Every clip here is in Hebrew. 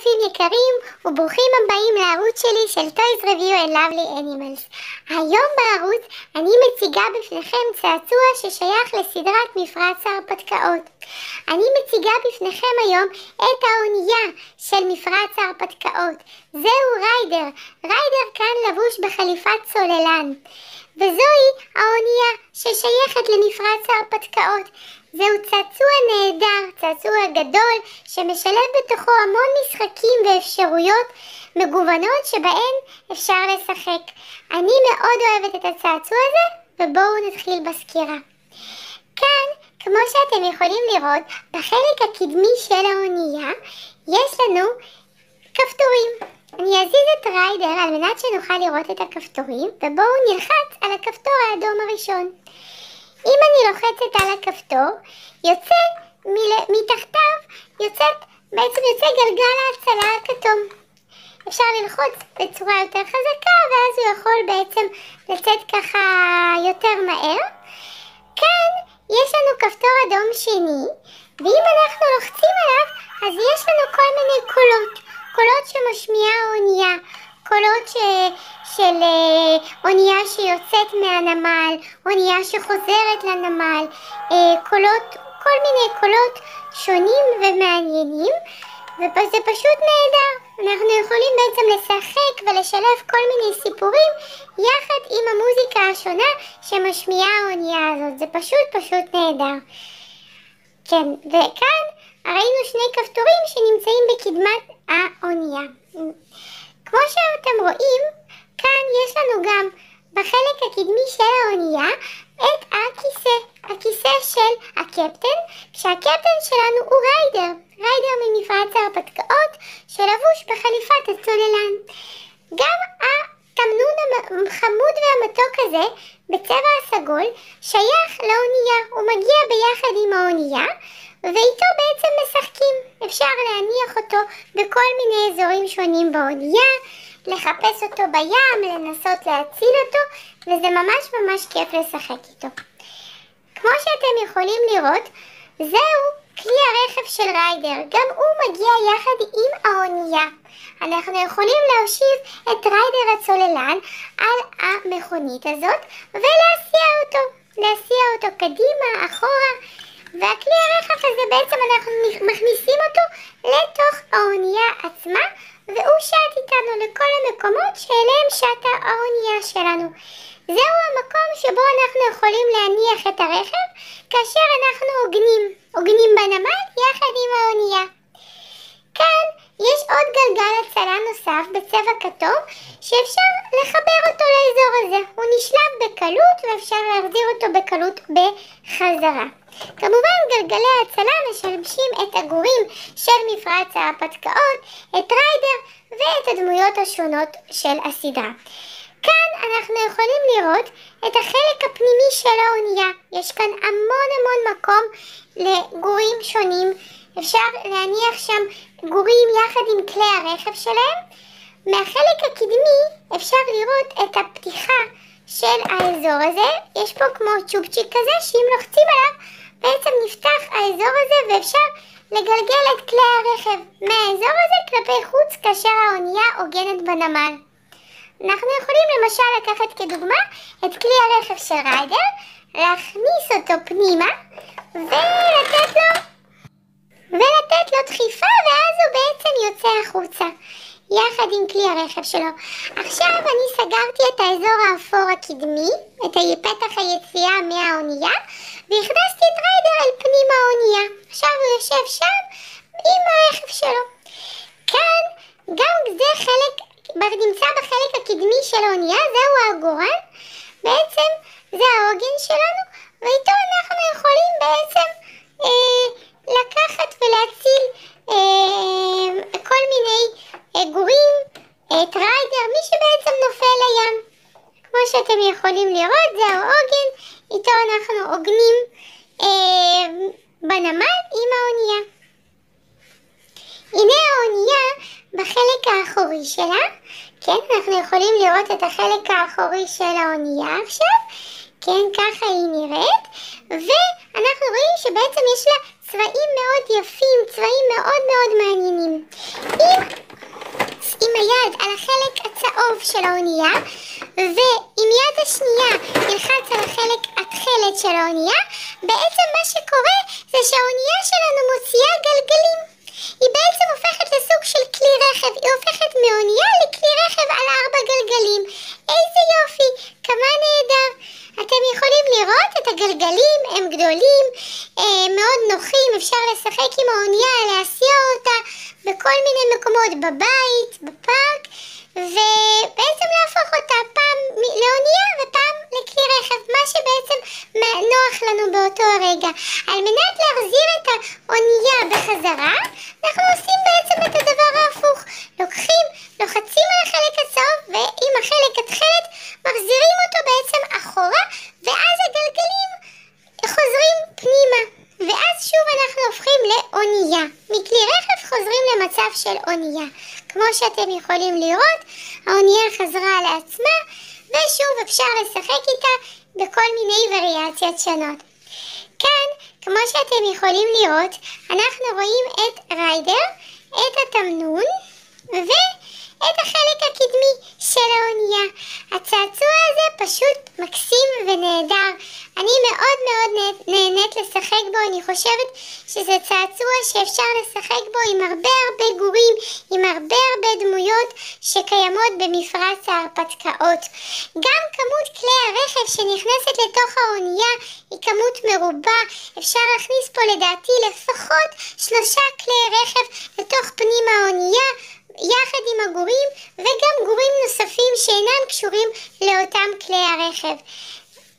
צופים יקרים וברוכים הבאים לערוץ שלי של Toys Review and Lovely Animals. היום בערוץ אני מציגה בפניכם צעצוע ששייך לסדרת מפרץ ההרפתקאות. אני מציגה בפניכם היום את האונייה של מפרץ ההרפתקאות. זהו ריידר, ריידר כאן לבוש בחליפת צוללן. וזוהי האונייה ששייכת למפרץ ההרפתקאות. זהו צעצוע נהדר, צעצוע גדול, שמשלב בתוכו המון משחקים ואפשרויות מגוונות שבהן אפשר לשחק. אני מאוד אוהבת את הצעצוע הזה, ובואו נתחיל בסקירה. כאן, כמו שאתם יכולים לראות, בחלק הקדמי של האונייה יש לנו כפתורים. אני אזיז את ריידר על מנת שנוכל לראות את הכפתורים, ובואו נלחץ על הכפתור האדום הראשון. אם אני לוחצת על הכפתור, יוצא מתחתיו, יוצאת, בעצם יוצא גלגל ההצלה הכתום. אפשר ללחוץ בצורה יותר חזקה, ואז הוא יכול בעצם לצאת ככה יותר מהר. כאן יש לנו כפתור אדום שני, ואם אנחנו לוחצים עליו, אז יש לנו כל מיני קולות, קולות שמשמיעה האונייה. קולות ש... של אה, אונייה שיוצאת מהנמל, אונייה שחוזרת לנמל, אה, קולות, כל מיני קולות שונים ומעניינים, וזה פשוט נהדר. אנחנו יכולים בעצם לשחק ולשלב כל מיני סיפורים יחד עם המוזיקה השונה שמשמיעה האונייה הזאת. זה פשוט פשוט נהדר. כן, וכאן ראינו שני כפתורים שנמצאים בקדמת האונייה. כמו שאתם רואים, כאן יש לנו גם בחלק הקדמי של האונייה את הכיסא, הכיסא של הקפטן, כשהקפטן שלנו הוא ריידר, ריידר ממפרץ ההרפתקאות שלבוש בחליפת הצוללן. גם התמנון החמוד והמתוק הזה בצבע הסגול שייך לאונייה, הוא מגיע ביחד עם האונייה ואיתו בעצם משחקים. אפשר להניח אותו בכל מיני אזורים שונים באונייה, לחפש אותו בים, לנסות להציל אותו, וזה ממש ממש כיף לשחק איתו. כמו שאתם יכולים לראות, זהו כלי הרכב של ריידר, גם הוא מגיע יחד עם האונייה. אנחנו יכולים להושיב את ריידר הצוללן על המכונית הזאת ולהסיע אותו, להסיע אותו קדימה, אחורה. והכלי הרכב הזה בעצם אנחנו מכניסים אותו לתוך האונייה עצמה והוא שט איתנו לכל המקומות שאליהם שטה האונייה שלנו. זהו המקום שבו אנחנו יכולים להניח את הרכב כאשר אנחנו עוגנים, עוגנים בנמל יחד עם האונייה. הצלה נוסף בצבע כתום שאפשר לחבר אותו לאזור הזה. הוא נשלב בקלות ואפשר להחזיר אותו בקלות בחזרה. כמובן גלגלי הצלה משמשים את הגורים של מפרץ ההרפתקאות, את ריידר ואת הדמויות השונות של הסדרה. כאן אנחנו יכולים לראות את החלק הפנימי של האונייה. יש כאן המון המון מקום לגורים שונים. אפשר להניח שם גורים יחד עם כלי הרכב שלהם. מהחלק הקדמי אפשר לראות את הפתיחה של האזור הזה. יש פה כמו צ'ופצ'יק כזה שאם לוחצים עליו בעצם נפתח האזור הזה ואפשר לגלגל את כלי הרכב מהאזור הזה כלפי חוץ כאשר האונייה עוגנת בנמל. אנחנו יכולים למשל לקחת כדוגמה את כלי הרכב של ריידר, להכניס אותו פנימה ולתת לו, ולתת לו דחיפה ואז הוא בעצם יוצא החוצה. יחד עם כלי הרכב שלו. עכשיו אני סגרתי את האזור האפור הקדמי, את פתח היציאה מהאונייה, והכנסתי את ריידר אל פנים האונייה. עכשיו הוא יושב שם עם הרכב שלו. כאן גם זה חלק, נמצא בחלק הקדמי של האונייה, זהו העגורן. בעצם זה העוגן שלנו, ואיתו אנחנו יכולים בעצם אה, לקחת ולהציל אה, כל מיני אה, גורים, את ריידר, מי שבעצם נופל לים. כמו שאתם יכולים לראות, זה העוגן, איתו אנחנו עוגנים אה, בנמל עם האונייה. הנה האונייה בחלק האחורי שלה, כן, אנחנו יכולים לראות את החלק האחורי של האונייה עכשיו, כן, ככה היא נראית, ואנחנו רואים שבעצם יש לה צבעים מאוד יפים, צבעים מאוד מאוד מעניינים. עם, עם היד על החלק הצהוב של האונייה, ועם יד השנייה נלחץ על החלק התכלת של האונייה, בעצם מה שקורה זה שהאונייה שלנו מוציאה גלגלים. היא בעצם הופכת לסוג של כלי רכב, היא הופכת מאונייה לכלי רכב על ארבע גלגלים. איזה יופי, כמה נהדר. אתם יכולים לראות את הגלגלים, הם גדולים, אה, מאוד נוחים, אפשר לשחק עם האונייה, להסיע אותה בכל מיני מקומות, בבית, בפארק, ובעצם להפוך אותה פעם לאונייה ופעם לכלי רכב, מה שבעצם נוח לנו באותו הרגע. על מנת להחזיר את האונייה בחזרה, אנחנו עושים בעצם את הדבר ההפוך. לוקחים, לוחצים על החלק הצהוב, ועם החלק התכלת מחזירים אותו בעצם אחורה, ואז הגלגלים חוזרים פנימה. ואז שוב אנחנו הופכים לאונייה. מכלי רכב חוזרים אונייה. כמו שאתם יכולים לראות, האונייה חזרה לעצמה, ושוב אפשר לשחק איתה בכל מיני וריאציות שונות. כאן, כמו שאתם יכולים לראות, אנחנו רואים את ריידר, את התמנון ואת החלק של האונייה. הצעצוע הזה פשוט מקסים ונהדר. אני מאוד מאוד נהנית לשחק בו, אני חושבת שזה צעצוע שאפשר לשחק בו עם הרבה הרבה גורים, עם הרבה הרבה דמויות שקיימות במפרץ ההרפתקאות. גם כמות כלי הרכב שנכנסת לתוך האונייה היא כמות מרובה, אפשר להכניס פה לדעתי לפחות שלושה כלי רכב לתוך פנים האונייה. הגורים וגם גורים נוספים שאינם קשורים לאותם כלי הרכב.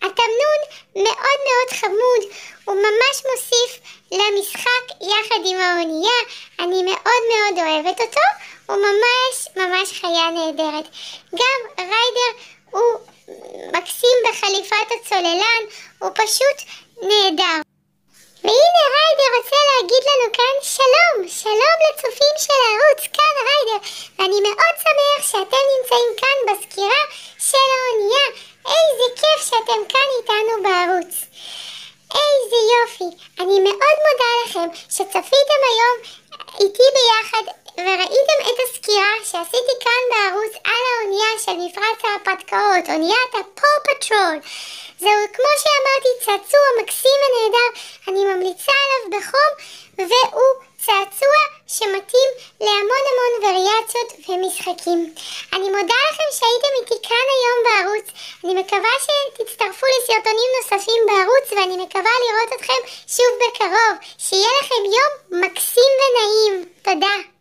התמנון מאוד מאוד חמוד, הוא ממש מוסיף למשחק יחד עם האונייה, אני מאוד מאוד אוהבת אותו, הוא ממש ממש חיה נהדרת. גם ריידר הוא מקסים בחליפת הצוללן, הוא פשוט נהדר. והנה ריידר רוצה להגיד לנו כאן שלום, שלום לצופים של הערוץ, כאן ריידר, ואני מאוד שמח שאתם נמצאים כאן בסקירה של האונייה. איזה כיף שאתם כאן איתנו בערוץ. איזה יופי. אני מאוד מודה לכם שצפיתם היום איתי ביחד וראיתם את הסקירה שעשיתי כאן בערוץ על האונייה של מפרץ ההרפתקאות, אוניית הפו פטרול. זהו, כמו שאמרתי, צעצוע מקסים ונהדר, אני ממליצה עליו בחום, והוא צעצוע שמתאים להמון המון וריאציות ומשחקים. אני מודה לכם שהייתם איתי כאן היום בערוץ, אני מקווה שתצטרפו לסרטונים נוספים בערוץ, ואני מקווה לראות אתכם שוב בקרוב. שיהיה לכם יום מקסים ונעים. תודה.